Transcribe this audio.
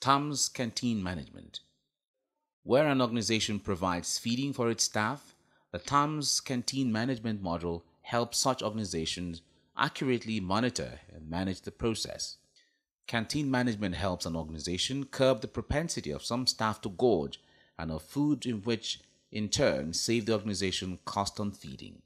TAMS Canteen Management Where an organization provides feeding for its staff, the TAMS Canteen Management model helps such organizations accurately monitor and manage the process. Canteen management helps an organization curb the propensity of some staff to gorge and of food in which, in turn, save the organization cost on feeding.